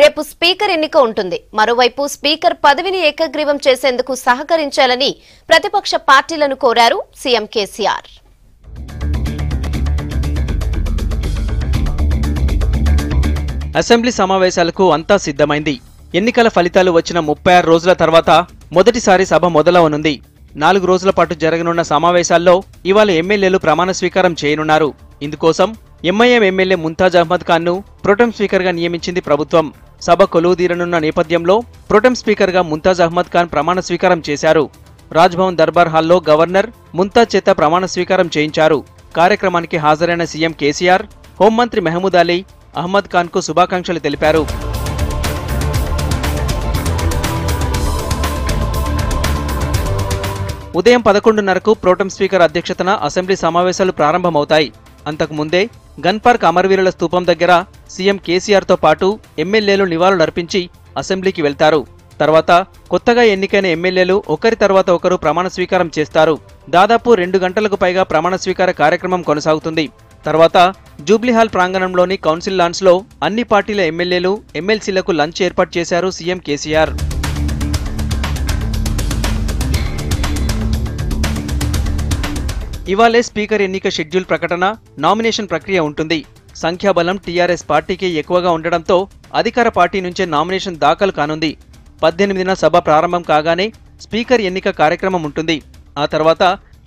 రేపు స్పీకర్ ఎన్నిక ఉంటుంది. మరోవైపు స్పీకర్ పదవిని ఏకగ్రీవం చేసేందుకు సహకరించాలని ప్రతిపక్ష పార్టీలను కోరారు సీఎం కేసీఆర్. అసెంబ్లీ సమావేశాలకు అంతా సిద్ధమైంది. ఎన్నికల ఫలితాలు వచ్చిన ముప్పై ఆరు రోజుల తర్వాత మొదటిసారి సభ మొదలవనుంది. నాలుగు రోజుల పాటు జరగనున్న సమావేశాల్లో ఇవాళ ఎమ్మెల్యేలు ప్రమాణ స్వీకారం చేయనున్నారు. ఇందుకోసం ఎంఐఎం ఎమ్మెల్యే ముంతాజ్ అహ్మద్ ఖాన్ను ప్రొటెం స్పీకర్గా నియమించింది ప్రభుత్వం. సభ కొలువుదీరనున్న నేపథ్యంలో ప్రొటెం స్పీకర్గా ముంతాజ్ అహ్మద్ ఖాన్ ప్రమాణ స్వీకారం చేశారు. రాజ్భవన్ దర్బార్ హాల్లో గవర్నర్ ముంతాజ్ చేత ప్రమాణ స్వీకారం చేయించారు. కార్యక్రమానికి హాజరైన సీఎం కేసీఆర్ హోంమంత్రి మెహమూద్ అలీ అహ్మద్ ఖాన్కు శుభాకాంక్షలు తెలిపారు. ఉదయం పదకొండున్నరకు ప్రోటం స్పీకర్ అధ్యక్షతన అసెంబ్లీ సమావేశాలు ప్రారంభమవుతాయి. అంతకు ముందే గన్ పార్క్ అమరవీరుల స్థూపం దగ్గర సీఎం కేసీఆర్తో పాటు ఎమ్మెల్యేలు నివాళులర్పించి అసెంబ్లీకి వెళ్తారు. తర్వాత కొత్తగా ఎన్నికైన ఎమ్మెల్యేలు ఒకరి తర్వాత ఒకరు ప్రమాణ స్వీకారం చేస్తారు. దాదాపు రెండు గంటలకు పైగా ప్రమాణ స్వీకార కార్యక్రమం కొనసాగుతుంది. తర్వాత జూబ్లీహాల్ ప్రాంగణంలోని కౌన్సిల్ లాన్స్లో అన్ని పార్టీల ఎమ్మెల్యేలు ఎమ్మెల్సీలకు లంచ్ ఏర్పాటు చేశారు సీఎం కేసీఆర్. ఇవాళే స్పీకర్ ఎన్నిక షెడ్యూల్ ప్రకటన నామినేషన్ ప్రక్రియ ఉంటుంది. సంఖ్యాబలం టీఆర్ఎస్ పార్టీకి ఎక్కువగా ఉండడంతో అధికార పార్టీ నుంచే నామినేషన్ దాఖలు కానుంది. పద్దెనిమిదిన సభ ప్రారంభం కాగానే స్పీకర్ ఎన్నిక కార్యక్రమం ఉంటుంది. ఆ తర్వాత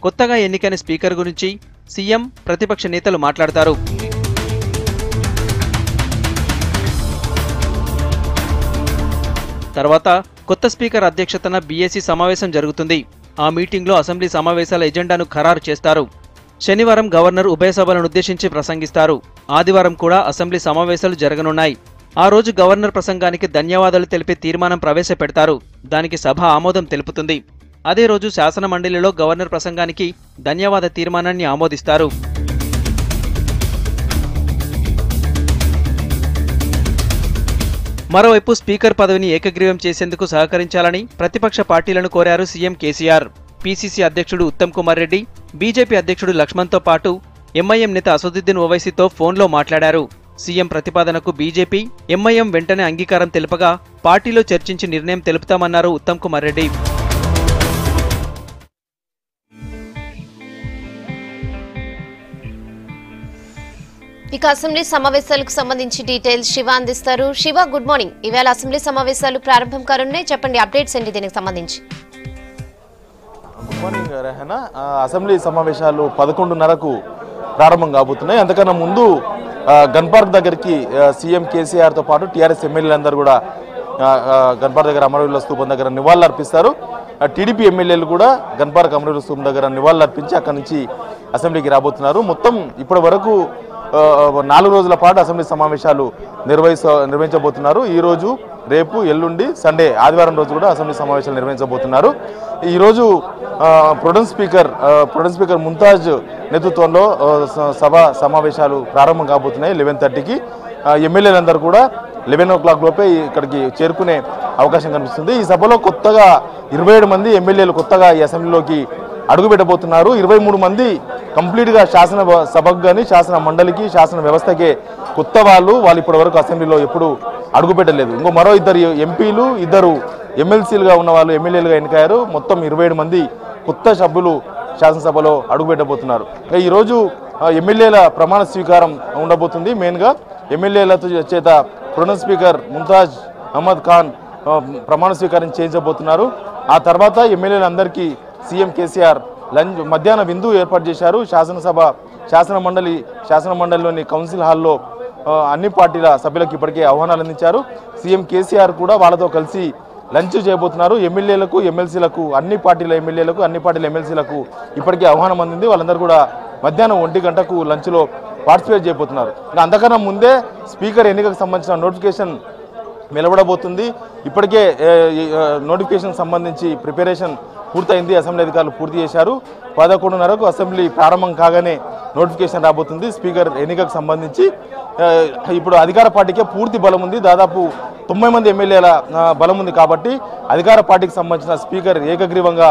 కొత్తగా ఎన్నికైన స్పీకర్ గురించి సీఎం ప్రతిపక్ష నేతలు మాట్లాడతారు. తర్వాత కొత్త స్పీకర్ అధ్యక్షతన బీఏసీ సమావేశం జరుగుతుంది. ఆ మీటింగ్లో అసెంబ్లీ సమావేశాల ఎజెండాను ఖరారు చేస్తారు. శనివారం గవర్నర్ ఉభయ సభలను ఉద్దేశించి ప్రసంగిస్తారు. ఆదివారం కూడా అసెంబ్లీ సమావేశాలు జరగనున్నాయి. ఆ రోజు గవర్నర్ ప్రసంగానికి ధన్యవాదాలు తెలిపే తీర్మానం ప్రవేశపెడతారు. దానికి సభ ఆమోదం తెలుపుతుంది. అదే రోజు శాసన మండలిలో గవర్నర్ ప్రసంగానికి ధన్యవాద తీర్మానాన్ని ఆమోదిస్తారు. మరోవైపు స్పీకర్ పదవిని ఏకగ్రీవం చేసేందుకు సహకరించాలని ప్రతిపక్ష పార్టీలను కోరారు సీఎం కేసీఆర్. పీసీసీ అధ్యక్షుడు ఉత్తమ్ కుమార్ రెడ్డి బీజేపీ అధ్యక్షుడు లక్ష్మణ్తో పాటు ఎంఐఎం నేత అసదుద్దీన్ ఓవైసీతో ఫోన్లో మాట్లాడారు. సీఎం ప్రతిపాదనకు బీజేపీ ఎంఐఎం వెంటనే అంగీకారం తెలుపగా పార్టీలో చర్చించి నిర్ణయం తెలుపుతామన్నారు ఉత్తమ్ కుమార్ రెడ్డి. ఇక అసెంబ్లీ సమావేశాలకు సంబంధించి డీటెయిల్స్ శివ అందిస్తారు. Shiva good morning. ఈవేళ అసెంబ్లీ సమావేశాలు ప్రారంభం కానున్నాయి. చెప్పండి అప్డేట్స్ ఏంటి దీనికి సంబంధించి? Good morning Rehana. అసెంబ్లీ సమావేశాలు పదకొండున్నరకు ప్రారంభం కాబోతున్నాయి. అంతకన్నా ముందు గన్ పార్క్ దగ్గరికి సీఎం కేసీఆర్తో పాటు టీఆర్ఎస్ ఎమ్మెల్యేలందరూ కూడా గన్ పార్క్ దగ్గర అమరవీరుల స్థూపం దగ్గర నివాళులు అర్పిస్తారు టీడీపీ ఎమ్మెల్యేలు కూడా గన్ పార్క్ అమరవీరుల స్థూపం దగ్గర నివాళులు అర్పించి అక్కడి నుంచి అసెంబ్లీకి రాబోతున్నారు. మొత్తం ఇప్పటి వరకు నాలుగు రోజుల పాటు అసెంబ్లీ సమావేశాలు నిర్వహిస్త నిర్వహించబోతున్నారు. ఈ రోజు రేపు ఎల్లుండి సండే ఆదివారం రోజు కూడా అసెంబ్లీ సమావేశాలు నిర్వహించబోతున్నారు. ఈరోజు protem speaker protem speaker Mumtaz నేతృత్వంలో స- సభ సమావేశాలు ప్రారంభం కాబోతున్నాయి లెవెన్ థర్టీకి. ఎమ్మెల్యేలందరూ కూడా లెవెన్ ఓ క్లాక్ లోపే ఇక్కడికి చేరుకునే అవకాశం కనిపిస్తుంది. ఈ సభలో కొత్తగా ఇరవై ఏడు మంది ఎమ్మెల్యేలు కొత్తగా ఈ అసెంబ్లీలోకి అడుగుపెట్టబోతున్నారు. ఇరవై మూడు మంది కంప్లీట్గా శాసన సభకు కానీ శాసన మండలికి శాసన వ్యవస్థకే కొత్త వాళ్ళు వాళ్ళు ఇప్పటి వరకు అసెంబ్లీలో ఎప్పుడు అడుగుపెట్టలేదు. ఇంకో మరో ఇద్దరు ఎంపీలు ఇద్దరు ఎమ్మెల్సీలుగా ఉన్న వాళ్ళు ఎమ్మెల్యేలుగా ఎన్నికయ్యారు. మొత్తం ఇరవై ఏడు మంది కొత్త సభ్యులు శాసనసభలో అడుగుపెట్టబోతున్నారు. ఈరోజు ఎమ్మెల్యేల ప్రమాణ స్వీకారం ఉండబోతుంది. మెయిన్గా ఎమ్మెల్యేలతో చేత ప్రొడెన్ స్పీకర్ ముంతాజ్ అహ్మద్ ఖాన్ ప్రమాణ స్వీకారం చేయించబోతున్నారు. ఆ తర్వాత ఎమ్మెల్యేలందరికీ సీఎం కేసీఆర్ లంచ్ మధ్యాహ్న విందు ఏర్పాటు చేశారు. శాసనసభ శాసన మండలి శాసన మండలిలోని కౌన్సిల్ హాల్లో అన్ని పార్టీల సభ్యులకు ఇప్పటికే ఆహ్వానాలు అందించారు. సీఎం కేసీఆర్ కూడా వాళ్ళతో కలిసి లంచ్ చేయబోతున్నారు. ఎమ్మెల్యేలకు ఎమ్మెల్సీలకు అన్ని పార్టీల ఎమ్మెల్యేలకు అన్ని పార్టీల ఎమ్మెల్సీలకు ఇప్పటికే ఆహ్వానం అందింది. వాళ్ళందరూ కూడా మధ్యాహ్నం ఒంటి గంటకు లంచ్లో పార్టిసిపేట్ చేయబోతున్నారు. ఇంకా అంతకన్నా ముందే స్పీకర్ ఎన్నికకు సంబంధించిన నోటిఫికేషన్ వెలువడబోతుంది ఇప్పటికే నోటిఫికేషన్ సంబంధించి ప్రిపరేషన్ పూర్తయింది. అసెంబ్లీ అధికారులు పూర్తి చేశారు. పదకొండున్నరకు అసెంబ్లీ ప్రారంభం కాగానే నోటిఫికేషన్ రాబోతుంది. స్పీకర్ ఎన్నికకు సంబంధించి ఇప్పుడు అధికార పార్టీకే పూర్తి బలం ఉంది. దాదాపు తొంభై మంది ఎమ్మెల్యేల బలం ఉంది కాబట్టి అధికార పార్టీకి సంబంధించిన స్పీకర్ ఏకగ్రీవంగా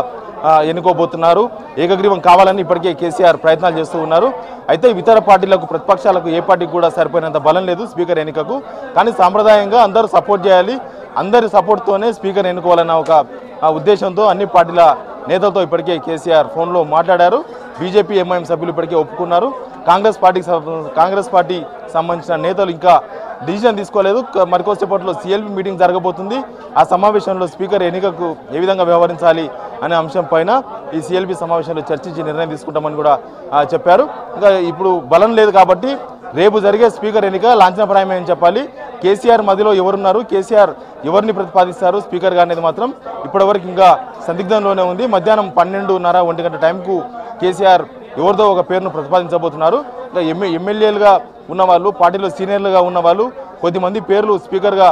ఎన్నుకోబోతున్నారు. ఏకగ్రీవం కావాలని ఇప్పటికే కేసీఆర్ ప్రయత్నాలు చేస్తూ ఉన్నారు. అయితే ఇతర పార్టీలకు ప్రతిపక్షాలకు ఏ పార్టీకి కూడా సరిపోయినంత బలం లేదు స్పీకర్ ఎన్నికకు. కానీ సాంప్రదాయంగా అందరూ సపోర్ట్ చేయాలి. అందరి సపోర్ట్తోనే స్పీకర్ ఎన్నుకోవాలన్న ఒక ఉద్దేశంతో అన్ని పార్టీల నేతలతో ఇప్పటికే కేసీఆర్ ఫోన్లో మాట్లాడారు. బీజేపీ ఎంఐఎం సభ్యులు ఇప్పటికే ఒప్పుకున్నారు. కాంగ్రెస్ పార్టీకి కాంగ్రెస్ పార్టీ సంబంధించిన నేతలు ఇంకా డిసిజన్ తీసుకోలేదు. మరికొద్దిసేపట్లో సిఎల్పి మీటింగ్ జరగబోతుంది. ఆ సమావేశంలో స్పీకర్ ఎన్నికకు ఏ విధంగా వ్యవహరించాలి అనే అంశం పైన ఈ సిఎల్పి సమావేశంలో చర్చించి నిర్ణయం తీసుకుంటామని కూడా చెప్పారు. ఇంకా ఇప్పుడు బలం లేదు కాబట్టి రేపు జరిగే స్పీకర్ ఎన్నిక లాంఛనప్రాయమే అని చెప్పాలి. కేసీఆర్ మధ్యలో ఎవరున్నారు? కేసీఆర్ ఎవరిని ప్రతిపాదిస్తారు? స్పీకర్గా అనేది మాత్రం ఇప్పటివరకు ఇంకా సందిగ్ధంలోనే ఉంది. మధ్యాహ్నం పన్నెండున్నర ఒంటి గంట టైంకు కేసీఆర్ ఎవరిదో ఒక పేరును ప్రతిపాదించబోతున్నారు. ఇంకా ఎమ్మె ఎమ్మెల్యేలుగా ఉన్నవాళ్ళు పార్టీలో సీనియర్లుగా ఉన్నవాళ్ళు కొద్దిమంది పేర్లు స్పీకర్గా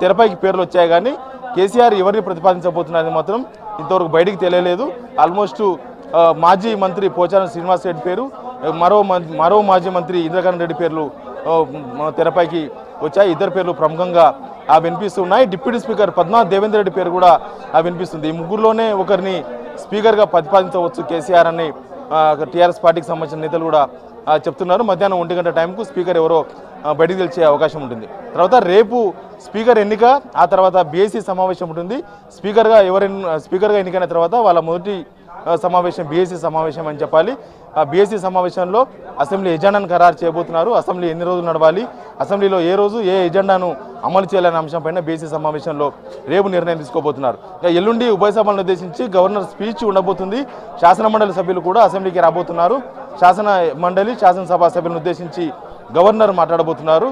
తెరపైకి పేర్లు వచ్చాయి కానీ కేసీఆర్ ఎవరిని ప్రతిపాదించబోతున్నారని మాత్రం ఇంతవరకు బయటికి తెలియలేదు. ఆల్మోస్ట్ మాజీ మంత్రి పోచారం శ్రీనివాస్ రెడ్డి పేరు మరో మరో మాజీ మంత్రి ఇంద్రకరణ్ రెడ్డి పేర్లు తెరపైకి వచ్చాయి. ఇద్దరు పేర్లు ప్రముఖంగా ఆ వినిపిస్తున్నాయి డిప్యూటీ స్పీకర్ పద్మనాథ్ దేవేందర్ రెడ్డి పేరు కూడా ఆ వినిపిస్తుంది. ఈ ముగ్గురులోనే ఒకరిని స్పీకర్గా ప్రతిపాదించవచ్చు కేసీఆర్ అని టీఆర్ఎస్ పార్టీకి సంబంధించిన నేతలు కూడా చెప్తున్నారు. మధ్యాహ్నం ఒంటి గంట టైంకు స్పీకర్ ఎవరో బయటికి తెలిసే అవకాశం ఉంటుంది. తర్వాత రేపు స్పీకర్ ఎన్నిక ఆ తర్వాత బీఎస్సీ సమావేశం ఉంటుంది. స్పీకర్గా ఎవరైనా స్పీకర్గా ఎన్నికైన తర్వాత వాళ్ళ మొదటి సమావేశం బీఎస్సీ సమావేశం అని చెప్పాలి. ఆ బీఎస్సీ సమావేశంలో అసెంబ్లీ ఎజెండాను ఖరారు చేయబోతున్నారు. అసెంబ్లీ ఎన్ని రోజులు నడవాలి? అసెంబ్లీలో ఏ రోజు ఏ ఎజెండాను అమలు చేయాలనే అంశంపైన బీఎస్సీ సమావేశంలో రేపు నిర్ణయం తీసుకోబోతున్నారు. ఇక ఎల్లుండి ఉభయ సభలను ఉద్దేశించి గవర్నర్ స్పీచ్ ఉండబోతుంది. శాసన మండలి సభ్యులు కూడా అసెంబ్లీకి రాబోతున్నారు. శాసన మండలి శాసనసభ సభ్యులను ఉద్దేశించి గవర్నర్ మాట్లాడబోతున్నారు.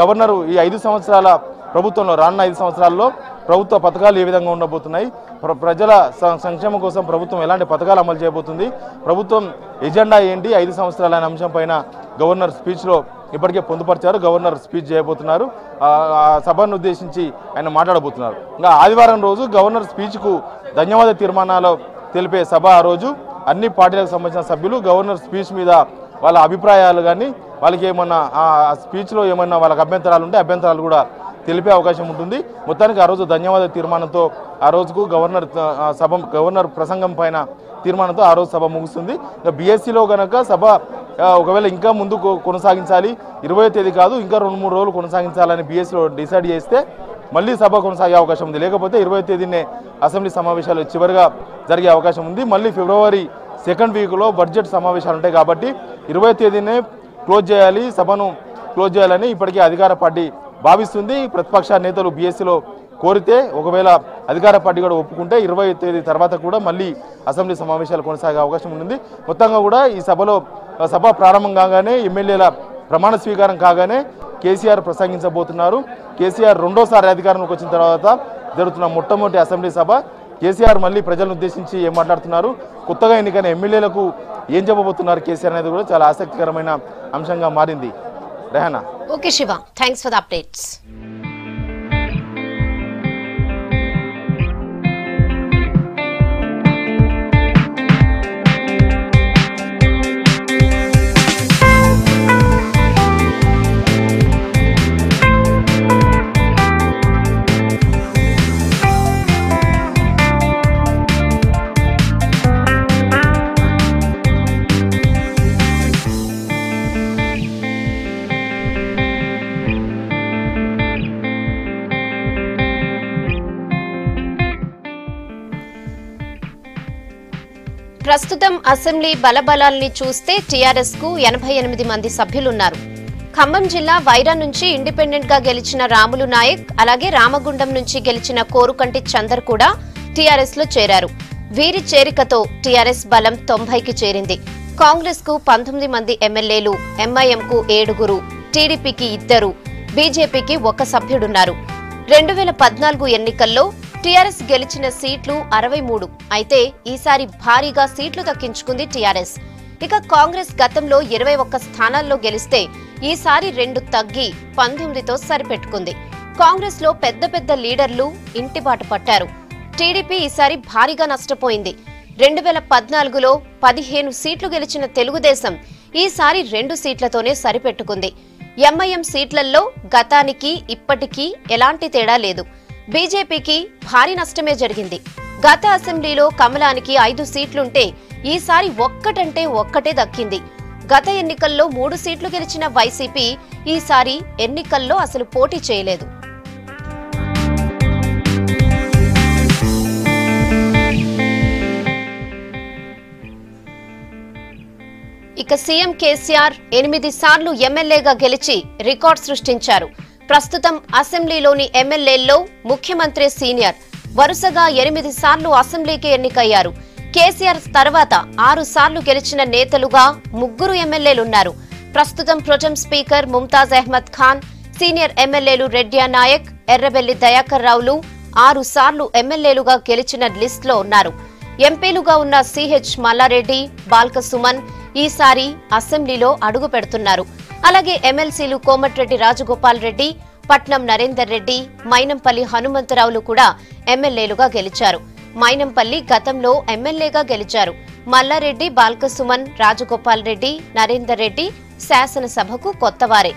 గవర్నరు గవర్నర్ ఈ ఐదు సంవత్సరాల ప్రభుత్వంలో రానున్న ఐదు సంవత్సరాల్లో ప్రభుత్వ పథకాలు ఏ విధంగా ఉండబోతున్నాయి? ప్రజల సంక్షేమం కోసం ప్రభుత్వం ఎలాంటి పథకాలు అమలు చేయబోతుంది? ప్రభుత్వం ఎజెండా ఏంటి? ఐదు సంవత్సరాల అంశం పైన గవర్నర్ స్పీచ్లో ఇప్పటికే పొందుపరిచారు. గవర్నర్ స్పీచ్ చేయబోతున్నారు. ఆ సభను ఉద్దేశించి ఆయన మాట్లాడబోతున్నారు. ఇంకా ఆదివారం రోజు గవర్నర్ స్పీచ్కు ధన్యవాద తీర్మానాలు తెలిపే సభ ఆ రోజు. అన్ని పార్టీలకు సంబంధించిన సభ్యులు గవర్నర్ స్పీచ్ మీద వాళ్ళ అభిప్రాయాలు కానీ వాళ్ళకి ఏమన్నా ఆ స్పీచ్లో ఏమన్నా వాళ్ళకి అభ్యంతరాలు ఉంటే అభ్యంతరాలు కూడా తెలిపే అవకాశం ఉంటుంది. మొత్తానికి ఆ రోజు ధన్యవాద తీర్మానంతో ఆ రోజుకు గవర్నర్ సభ గవర్నర్ ప్రసంగం పైన తీర్మానంతో ఆ రోజు సభ ముగుస్తుంది. ఇంకా బీఎస్సీలో కనుక సభ ఒకవేళ ఇంకా ముందు కొనసాగించాలి. ఇరవై తేదీ కాదు ఇంకా రెండు మూడు రోజులు కొనసాగించాలని బీఎస్సీలో డిసైడ్ చేస్తే మళ్ళీ సభ కొనసాగే అవకాశం ఉంది. లేకపోతే ఇరవై తేదీనే అసెంబ్లీ సమావేశాలు చివరిగా జరిగే అవకాశం ఉంది. మళ్ళీ ఫిబ్రవరి సెకండ్ వీక్లో బడ్జెట్ సమావేశాలు ఉంటాయి కాబట్టి ఇరవై తేదీనే క్లోజ్ చేయాలి సభను క్లోజ్ చేయాలని ఇప్పటికే అధికార పార్టీ భావిస్తుంది. ప్రతిపక్ష నేతలు బీఎస్సీలో కోరితే ఒకవేళ అధికార పార్టీ కూడా ఒప్పుకుంటే ఇరవై తేదీ తర్వాత కూడా మళ్ళీ అసెంబ్లీ సమావేశాలు కొనసాగే అవకాశం ఉంది. మొత్తంగా కూడా ఈ సభలో సభ ప్రారంభం కాగానే ఎమ్మెల్యేల ప్రమాణ స్వీకారం కాగానే కేసీఆర్ ప్రసంగించబోతున్నారు. కేసీఆర్ రెండోసారి అధికారంలోకి వచ్చిన తర్వాత జరుగుతున్న మొట్టమొదటి అసెంబ్లీ సభ. కేసీఆర్ మళ్ళీ ప్రజలను ఉద్దేశించి ఏం మాట్లాడుతున్నారు? కొత్తగా ఎన్నికైన ఎమ్మెల్యేలకు ఏం చెప్పబోతున్నారు కేసీఆర్ అనేది కూడా చాలా ఆసక్తికరమైన అంశంగా మారింది. Rehana okay Shiva thanks for the updates ప్రస్తుతం అసెంబ్లీ బలబలాల్ని చూస్తే టీఆర్ఎస్కు ఎనభై ఎనిమిది మంది సభ్యులున్నారు. ఖమ్మం జిల్లా వైరా నుంచి ఇండిపెండెంట్గా గెలిచిన రాములు నాయక్ అలాగే రామగుండం నుంచి గెలిచిన కోరుకంటి చందర్ కూడా టీఆర్ఎస్లో చేరారు. వీరి చేరికతో టీఆర్ఎస్ బలం తొంభైకి చేరింది. కాంగ్రెస్కు పంతొమ్మిది మంది ఎమ్మెల్యేలు ఎంఐఎం కు ఏడుగురు టీడీపీకి ఇద్దరు బీజేపీకి ఒక సభ్యుడున్నారు. రెండు వేల పద్నాలుగు ఎన్నికల్లో టీఆర్ఎస్ గెలిచిన సీట్లు అరవై మూడు. అయితే ఈసారి భారీగా సీట్లు దక్కించుకుంది టీఆర్ఎస్. ఇక కాంగ్రెస్ గతంలో ఇరవై ఒక్క స్థానాల్లో గెలిస్తే ఈసారి రెండు తగ్గి పంతొమ్మిదితో సరిపెట్టుకుంది. కాంగ్రెస్లో పెద్ద పెద్ద లీడర్లు ఇంటిబాటు పట్టారు. టీడీపీ ఈసారి భారీగా నష్టపోయింది. రెండు వేల పద్నాలుగులో పదిహేను సీట్లు గెలిచిన తెలుగుదేశం ఈసారి రెండు సీట్లతోనే సరిపెట్టుకుంది. ఎంఐఎం సీట్లలో గతానికి ఇప్పటికీ ఎలాంటి తేడా లేదు. బీజేపీకి భారీ నష్టమే జరిగింది. గత అసెంబ్లీలో కమలానికి ఐదు సీట్లుంటే ఈసారి ఒక్కటంటే ఒక్కటే దక్కింది. గత ఎన్నికల్లో మూడు సీట్లు గెలిచిన వైసీపీ ఈసారి ఎన్నికల్లో అసలు పోటీ చేయలేదు. ఇక సీఎం కేసీఆర్ ఎనిమిది సార్లు ఎమ్మెల్యేగా గెలిచి రికార్డ్ సృష్టించారు. ప్రస్తుతం అసెంబ్లీలోని ఎమ్మెల్యేల్లో ముఖ్యమంత్రి సీనియర్. వరుసగా ఎనిమిది సార్లు అసెంబ్లీకి ఎన్నికయ్యారు. కేసీఆర్ తర్వాత ఆరు సార్లు గెలిచిన నేతలుగా ముగ్గురు ఎమ్మెల్యేలున్నారు. ప్రస్తుతం protem speaker Mumtaz Ahmed Khan senior ఎమ్మెల్యేలు రెడ్డియా నాయక్ ఎర్రబెల్లి దయాకర్ రావులు ఆరు సార్లు ఎమ్మెల్యేలుగా గెలిచిన లిస్టులో ఉన్నారు. ఎంపీలుగా ఉన్న సిహెచ్ మల్లారెడ్డి బాల్క సుమన్ ఈసారి అసెంబ్లీలో అడుగు పెడుతున్నారు అలాగే ఎమ్మెల్సీలు కోమటిరెడ్డి రాజగోపాల్ రెడ్డి పట్నం నరేందర్ రెడ్డి మైనంపల్లి హనుమంతరావులు కూడా ఎమ్మెల్యేలుగా గెలిచారు. మైనంపల్లి గతంలో ఎమ్మెల్యేగా గెలిచారు. మల్లారెడ్డి బాల్కసుమన్ రాజగోపాల్ రెడ్డి నరేందర్ రెడ్డి శాసనసభకు కొత్తవారే.